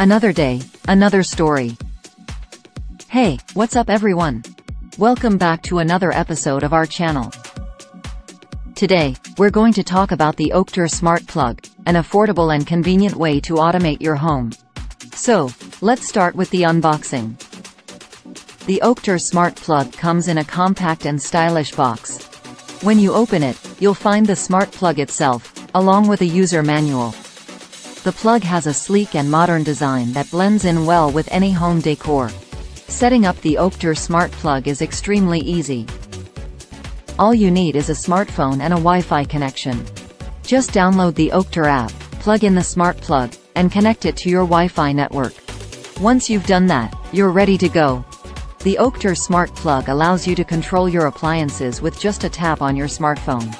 Another day, another story. Hey, what's up everyone? Welcome back to another episode of our channel. Today, we're going to talk about the Oakter Smart Plug, an affordable and convenient way to automate your home. So, let's start with the unboxing. The Oakter Smart Plug comes in a compact and stylish box. When you open it, you'll find the smart plug itself, along with a user manual. The plug has a sleek and modern design that blends in well with any home decor. Setting up the Oakter Smart Plug is extremely easy. All you need is a smartphone and a Wi-Fi connection. Just download the Oakter app, plug in the smart plug, and connect it to your Wi-Fi network. Once you've done that, you're ready to go. The Oakter Smart Plug allows you to control your appliances with just a tap on your smartphone.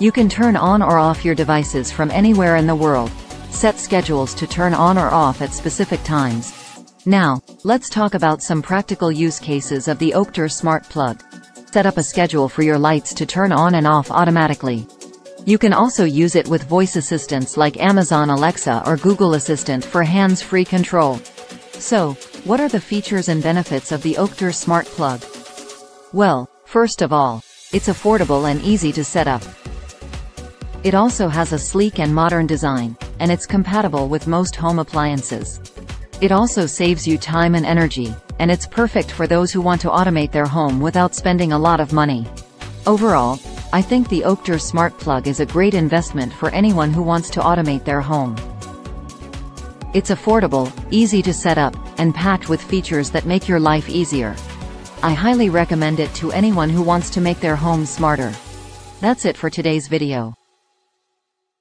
You can turn on or off your devices from anywhere in the world. Set schedules to turn on or off at specific times. Now, let's talk about some practical use cases of the Oakter Smart Plug. Set up a schedule for your lights to turn on and off automatically. You can also use it with voice assistants like Amazon Alexa or Google Assistant for hands-free control. So, what are the features and benefits of the Oakter Smart Plug? Well, first of all, it's affordable and easy to set up. It also has a sleek and modern design, and it's compatible with most home appliances. It also saves you time and energy, and it's perfect for those who want to automate their home without spending a lot of money. Overall, I think the Oakter Smart Plug is a great investment for anyone who wants to automate their home. It's affordable, easy to set up, and packed with features that make your life easier. I highly recommend it to anyone who wants to make their home smarter. That's it for today's video.